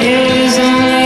isn't